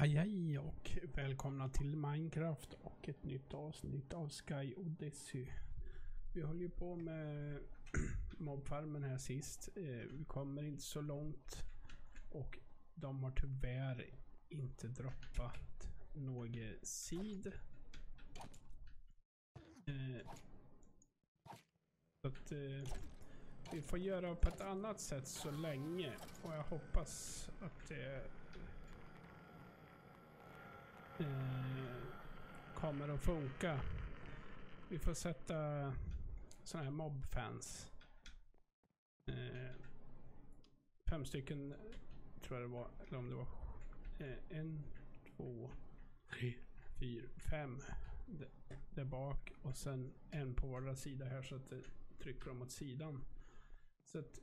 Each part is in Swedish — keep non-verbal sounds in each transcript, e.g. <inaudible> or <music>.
Hej hej och välkomna till Minecraft och ett nytt avsnitt av Sky Odyssey. Vi höll ju på med <clears throat> mobfarmen här sist. Eh, vi kommer inte så långt och de har tyvärr inte droppat något seed. Eh, så att eh, vi får göra på ett annat sätt så länge och jag hoppas att det Eh, kommer att funka. Vi får sätta sådana här mobfans. Eh, fem stycken tror jag det var, eller om det var eh, en, två, tre, fyra, fem där bak och sen en på vardera sida här så att det trycker dem åt sidan. Så att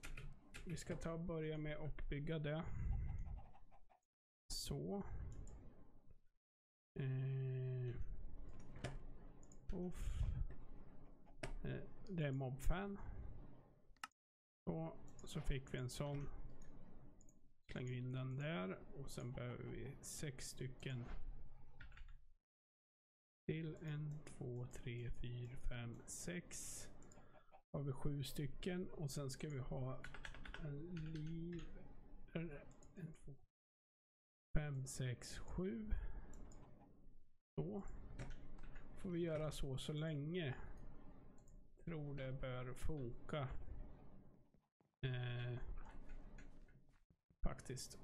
vi ska ta och börja med att bygga det. Så. Eh. Eh, det är mobfan. Så, så fick vi en sån. Slänger in den där och sen behöver vi sex stycken. Till en, två, tre, fyra, fem, sex. Har vi sju stycken och sen ska vi ha en liv. En två, fem, sex, sju. Så. Får vi göra så så länge. Tror det bör funka. Eh, faktiskt.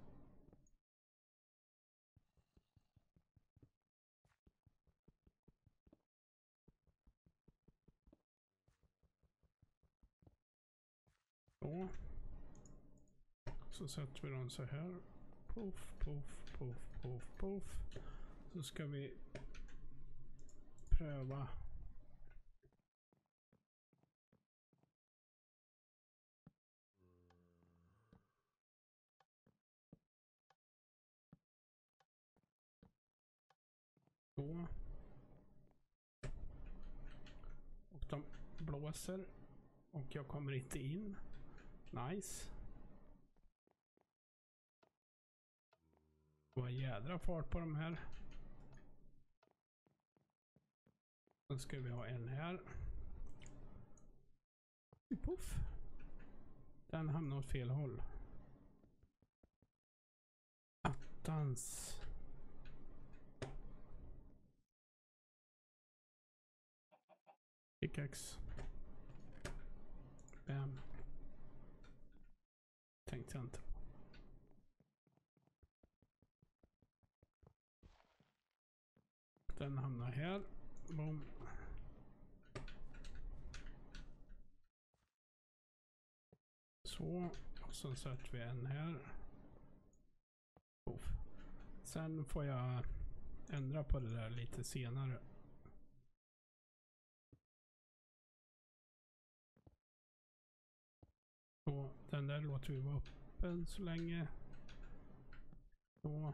Så. Så sätter vi dem så här. Puff, puff, puff, puff, puff. Så ska vi pröva. Så. Och de blåser. Och jag kommer inte in. Nice. Vad jädra fart på de här. Sen ska vi ha en här. Puff. Den hamnar åt fel håll. Attans. Pickaxe. Bam. Tänkte jag inte på. Den hamnar här. Boom. Så. Och så sätter vi en här. Oof. Sen får jag ändra på det där lite senare. Så, den där låter vi vara öppen så länge. Så.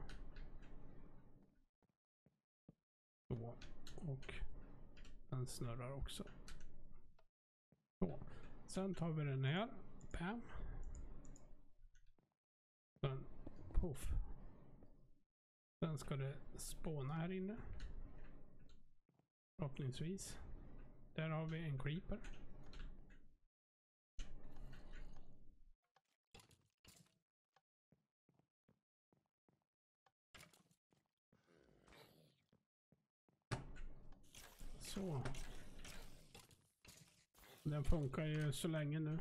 Så. Och den snurrar också. Så. Sen tar vi den här. Bam. Sen puff. Sen ska det spåna här inne. Förhoppningsvis. Där har vi en creeper. Så. Den funkar ju så länge nu.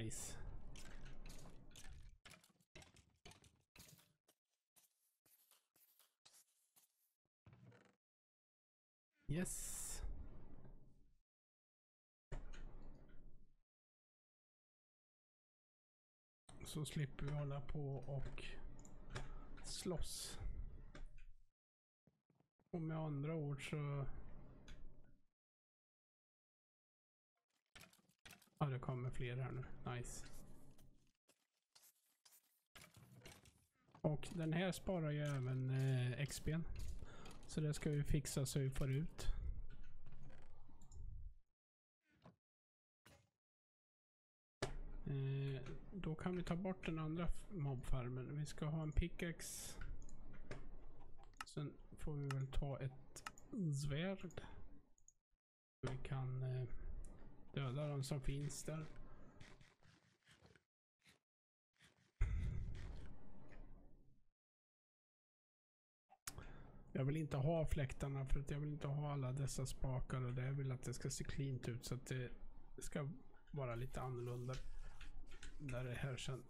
Nice. Yes. Så slipper vi hålla på och slåss. Och med andra ord så... Ja, det kommer fler här nu. Nice. Och den här sparar ju även eh, XP'n. Så det ska vi fixa så vi får ut. Eh, då kan vi ta bort den andra mobfarmen. Vi ska ha en pickaxe. Sen får vi väl ta ett svärd. Vi kan eh, döda de som finns där. Jag vill inte ha fläktarna för att jag vill inte ha alla dessa spakar och det. Jag vill att det ska se cleant ut så att det ska vara lite annorlunda. Där det här sen.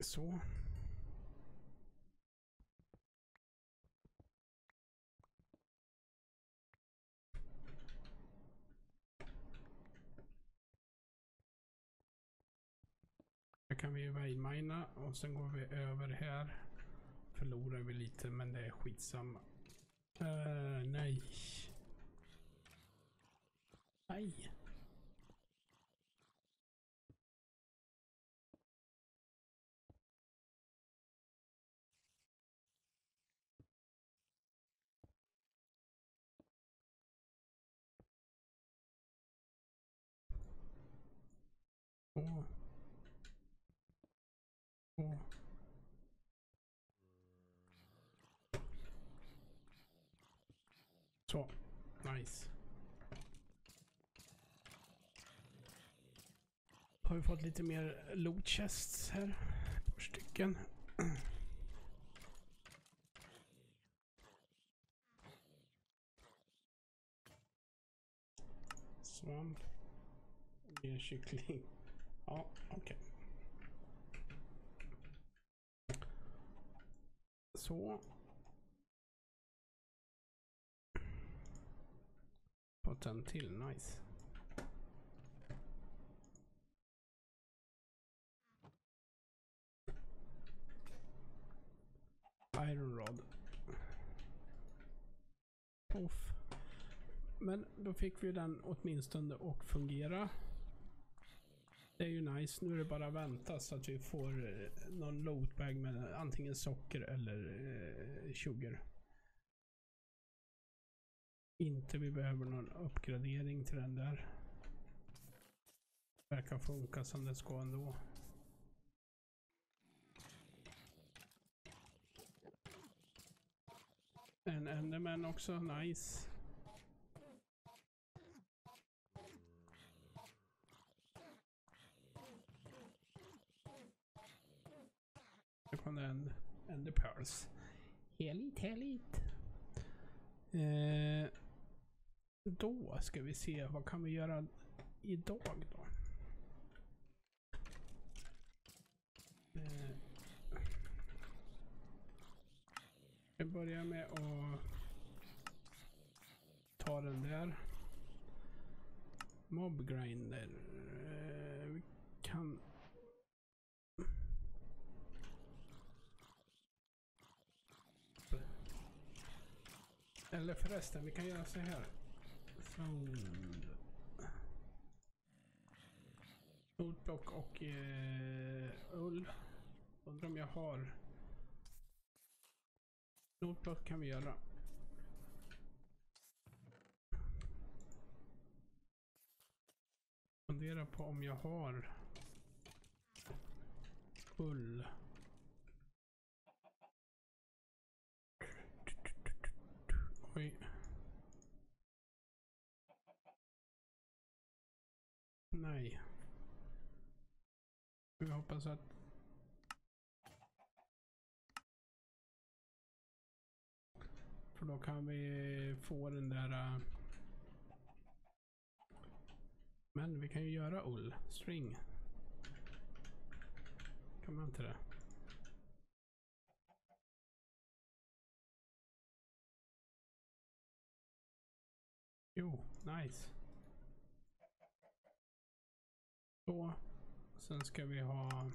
Så. Kan vi vägmina och sen går vi över här. Förlorar vi lite men det är skitsamma. Uh, nej. Nej. Oh. Åh. Så, nice. Har vi fått lite mer loot chests här. Ett par stycken. Svamp. Mer kyckling. Ja, okej. Så. Fått en till, nice. Iron Rod. Off. Men då fick vi den åtminstone att fungera. Det är ju nice. Nu är det bara att vänta så att vi får eh, någon loadbag med antingen socker eller eh, sugar. Inte vi behöver någon uppgradering till den där. Verkar funka som den ska ändå. En Enderman också, nice. Nu kom det en Ender Pearls. Heligt, heligt. Eh, då ska vi se, vad kan vi göra idag då? Eh, jag börjar med att ta den där. Mobgrinder. Eh, vi kan Eller förresten, vi kan göra så här. Found. Notblock och eh, ull. Undrar om jag har. Notblock kan vi göra. Fundera på om jag har ull. Oj. Nej. Vi hoppas att... För då kan vi få den där... Äh, Men vi kan ju göra ull. String. Kan man inte det? Jo, nice. Så. Sen ska vi ha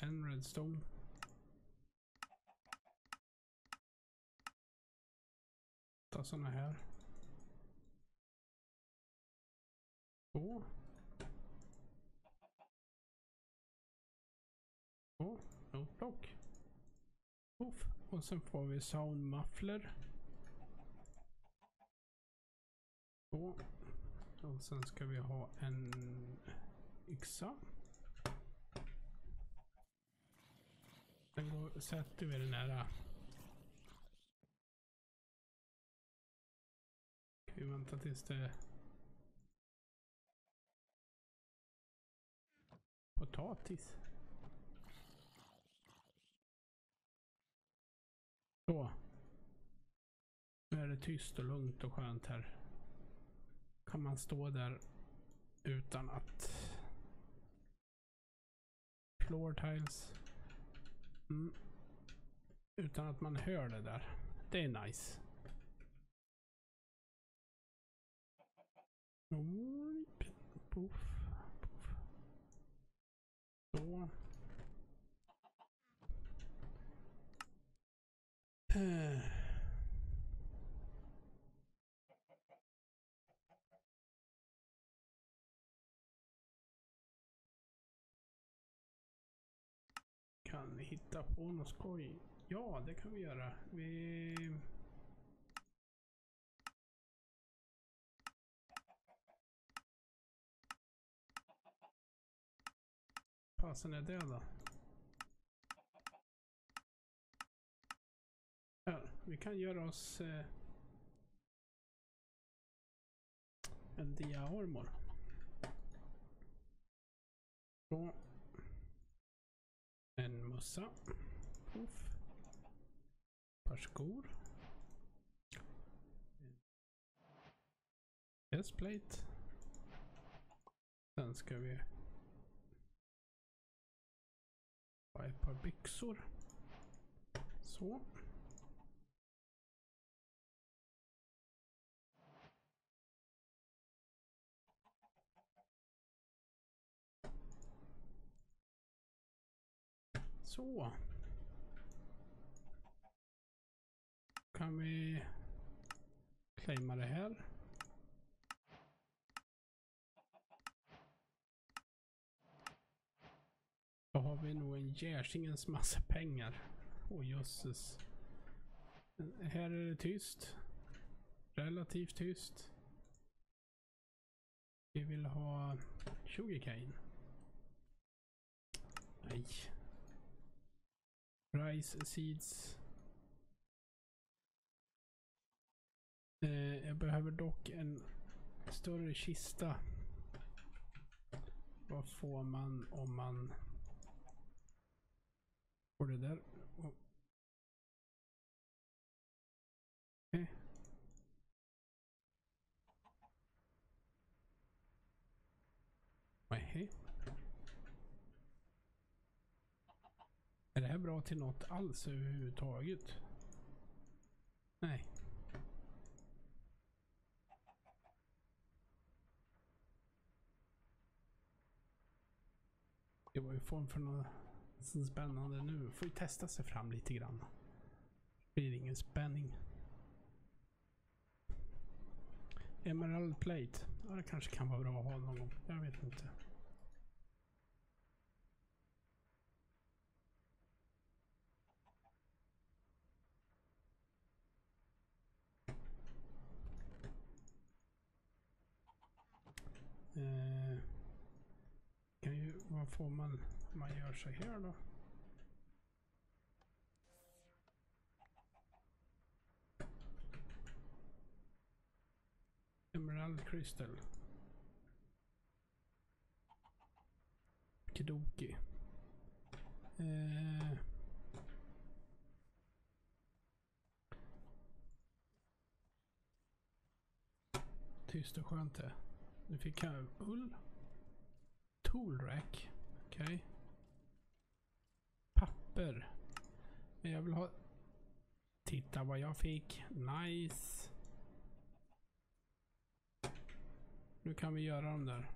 en redstone. Ta sådana här. Två. Två. Notblock. Uff. Och sen får vi sound muffler. Och sen ska vi ha en yxa. Sen går, sätter vi den här. Äh. Vi väntar tills det Potatis. Så. Nu är det tyst och lugnt och skönt här. Kan man stå där utan att... Floor tiles. Mm. Utan att man hör det där. Det är nice. Puff. Så. Uh. Kan hitta på något skoj? Ja, det kan vi göra. Vi... fasen är det då? Ja, vi kan göra oss eh, en diaormor. Så. En mössa. Puff. Ett par skor. Yes, plate. Sen ska vi ha ett par byxor. Så. Så. Kan vi claima det här. Då har vi nog en gärsingens massa pengar. Åh oh, jösses. Här är det tyst. Relativt tyst. Vi vill ha sugarcane. Nej. Rice seeds. Eh, jag behöver dock en större kista. Vad får man om man får det där? Oh. Okay. Nej. Till något alls överhuvudtaget? Nej. Det var ju form för något spännande nu. Får ju testa sig fram lite grann. Det blir ingen spänning. Emerald plate. Ja, det kanske kan vara bra att ha någon gång. Jag vet inte. Eh, kan ju, vad får man om man gör så här då? Emerald Crystal. Kidoki. Eh. Tyst och skönt det. Nu fick jag ull. Toolrack. Okej. Okay. Papper. Men jag vill ha... Titta vad jag fick. Nice. Nu kan vi göra dem där.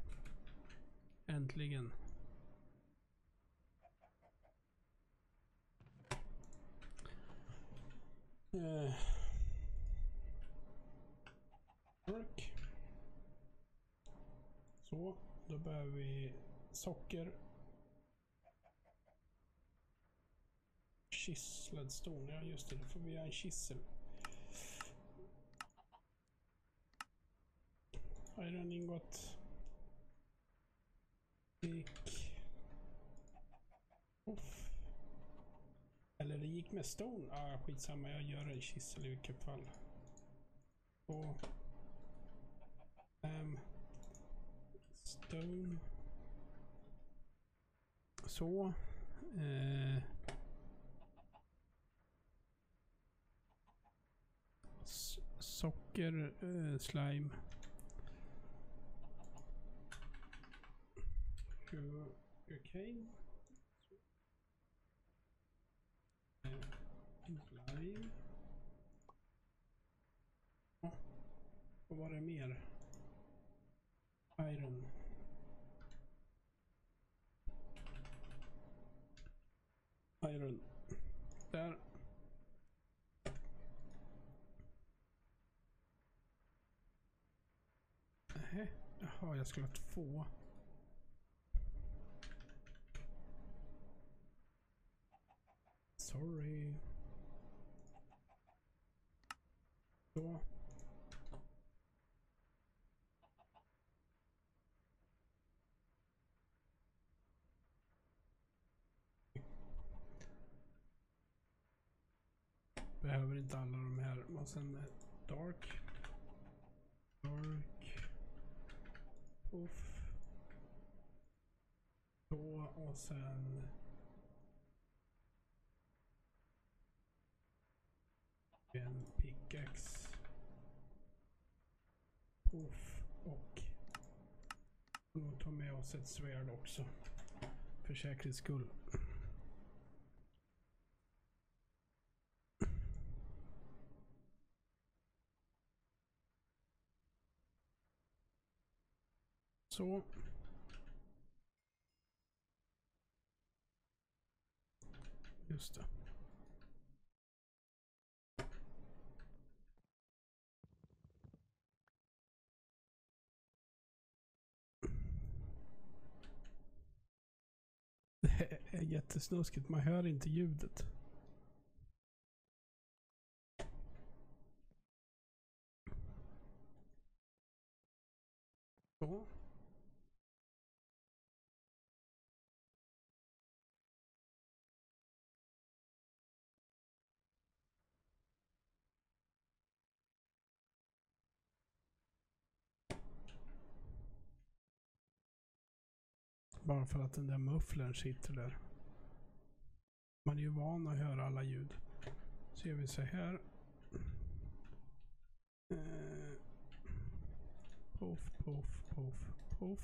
Äntligen. Uh. Work. Så, då behöver vi socker. Kisslad ston, ja just det, då får vi göra en kissel. Iron ingot. Gick. Off. Eller det gick med stone. Ah, skitsamma, jag gör en kissel i vilket fall. Och Fem. Stone. Så. Eh. Socker, eh, slime. Sugarcane. Eh, Slime. Ja, vad var det mer? Iron. Iron. Där. Nähä. Jaha, jag skulle ha två. Sorry. Så. Behöver inte alla de här. Och sen dark. Dark. Puff. Så och sen en pickaxe. Puff och och ta med oss ett svärd också. För säkerhets skull. Så. Just det. Det är jättesnuskigt. Man hör inte ljudet. Så. Bara för att den där mufflern sitter där. Man är ju van att höra alla ljud. Så gör vi så här. Eh, Puff, puff, puff, puff.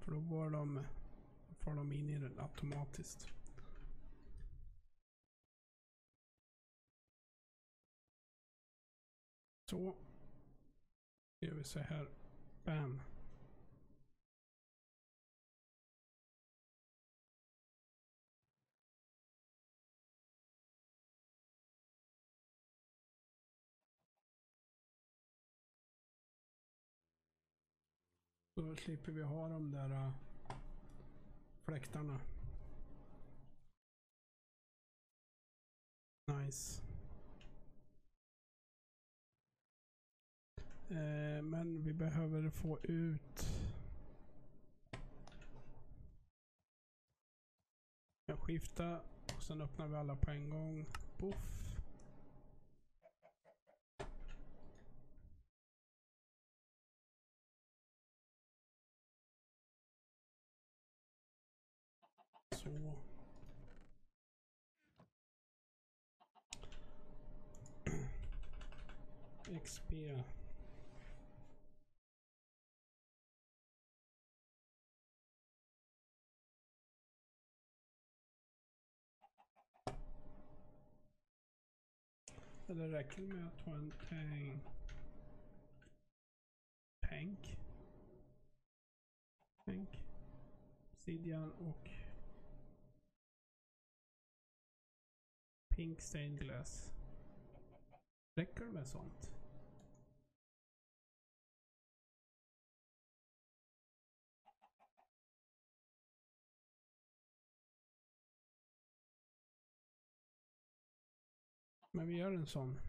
För då går de, får de in i den automatiskt. Så. Gör vi så här. Bam. Då slipper vi ha de där äh, fläktarna. Nice. Eh, men vi behöver få ut... Jag skifta och sen öppnar vi alla på en gång. Puff. Så. <clears throat> XP. Eller räcker det med att ha en tank? Tank? Tank? Sidian och Pink stained glass. Räcker det med sånt? Men vi gör en sån.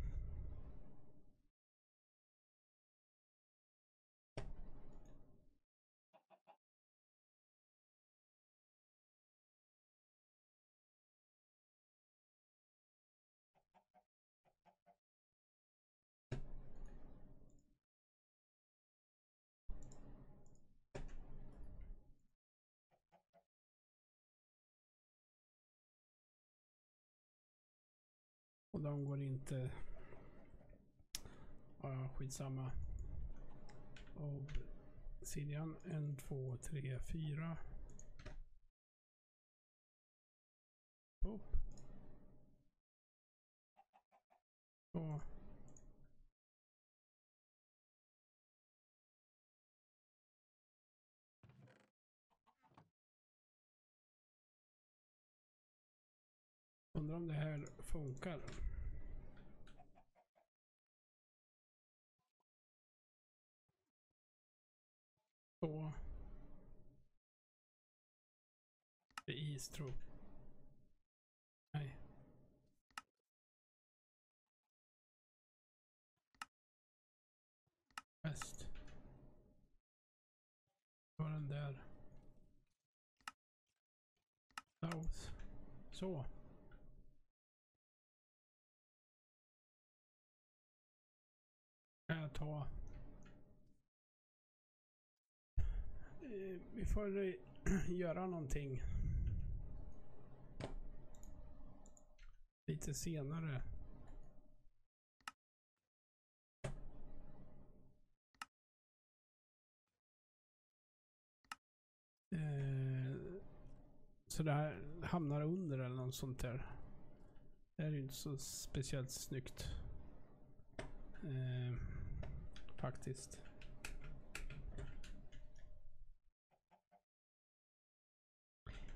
Och de går inte... Ja, skitsamma. Obsidian. En, två, tre, fyra. Upp. Så. Undrar om det här funkar. Så. Det är is tror Nej. Väst. Var den där. South. Så. Kan jag ta. Vi får <clears throat> göra någonting. Lite senare. Eh, Så det här hamnar under eller något sånt där. Det är ju inte så speciellt snyggt. Eh, faktiskt.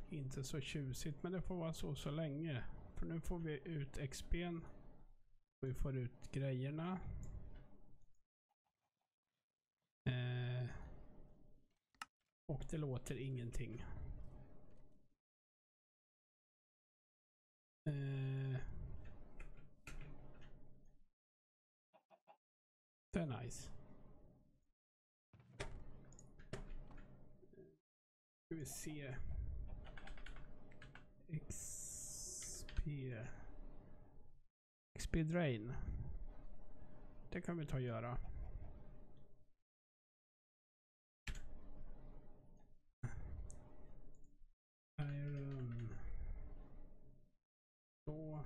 Inte så tjusigt men det får vara så så länge. För nu får vi ut XP'n. Vi får ut grejerna. Eh, och det låter ingenting. Eh, det är nice. Ska vi se. XP. XP Drain. Det kan vi ta och göra. Iron. Så.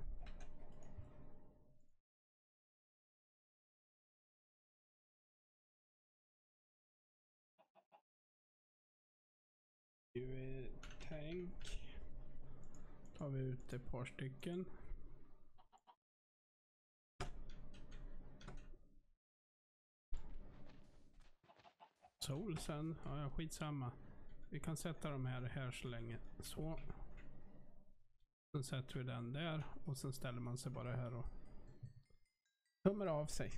Är tank. Tar vi ut ett par stycken. Sol sen. Ja, ja, skitsamma. Vi kan sätta de här här så länge. Så. Sen sätter vi den där och sen ställer man sig bara här och tummar av sig.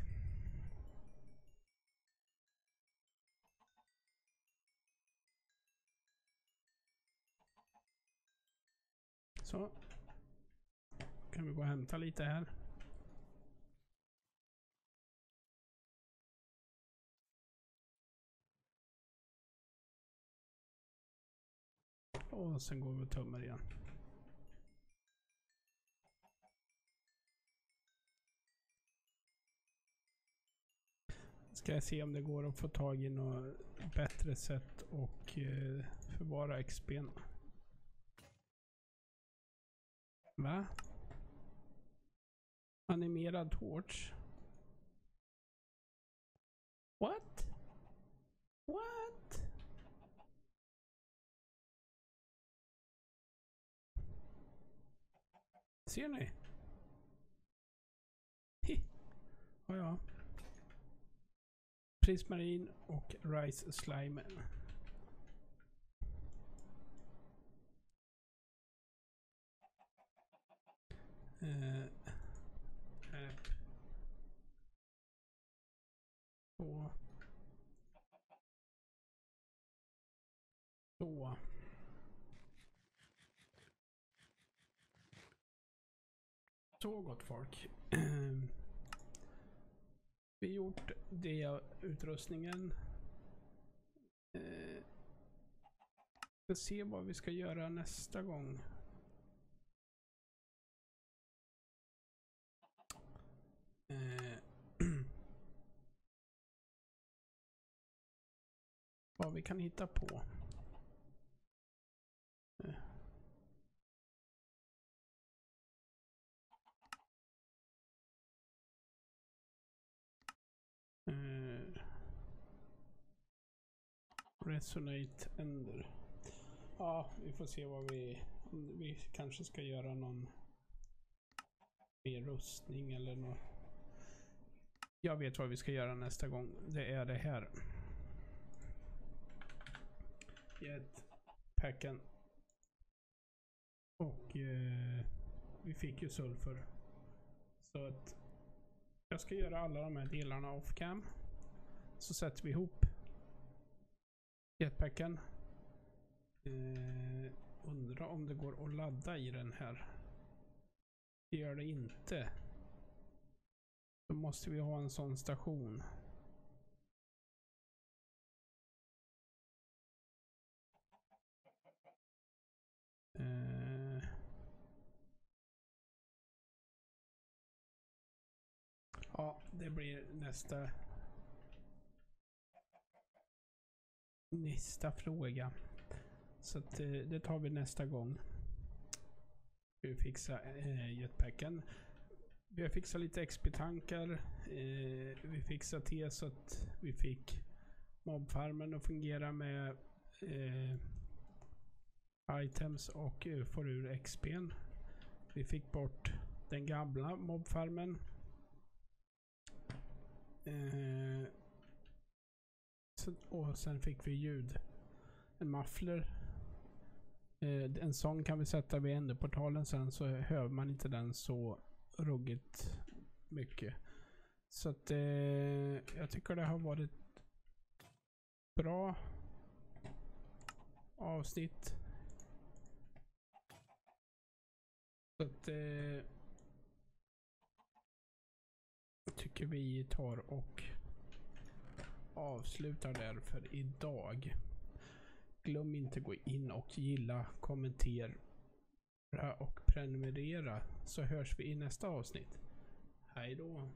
Så. Kan vi gå och hämta lite här. Och sen går vi och tömmer igen. Ska jag se om det går att få tag i något bättre sätt och eh, förvara XP'n. Va? Animerad torch? What? What? Ser ni? Hi. Ja, ja. Prismarin och Rice Slime. Eh. Så. Så. Så gott folk. <clears throat> Vi har gjort det utrustningen. Eh, ska se vad vi ska göra nästa gång. Eh, <clears throat> vad vi kan hitta på. Eh. Eh, Resonate Ender. Ja, vi får se vad vi... Vi kanske ska göra någon mer rustning eller något. Jag vet vad vi ska göra nästa gång. Det är det här. Jetpacken. Och eh, vi fick ju sulfur. Så att jag ska göra alla de här delarna off cam. Så sätter vi ihop jetpacken. Eh, undrar om det går att ladda i den här. Det gör det inte. Då måste vi ha en sån station. Eh. Ja, det blir nästa nästa fråga. Så att, eh, det tar vi nästa gång. Vi fixar eh, jetpacken. Vi har fixat lite XP-tankar. Eh, vi fixade till så att vi fick mobfarmen att fungera med eh, items och eh, får ur XP'n. Vi fick bort den gamla mobfarmen. Eh, och sen fick vi ljud. En muffler. Eh, en sån kan vi sätta vid ändeportalen sen så hör man inte den så ruggigt mycket. Så att eh, jag tycker det har varit bra avsnitt. Så att eh, jag tycker vi tar och avslutar där för idag. Glöm inte gå in och gilla, kommentera och prenumerera så hörs vi i nästa avsnitt. Hej då!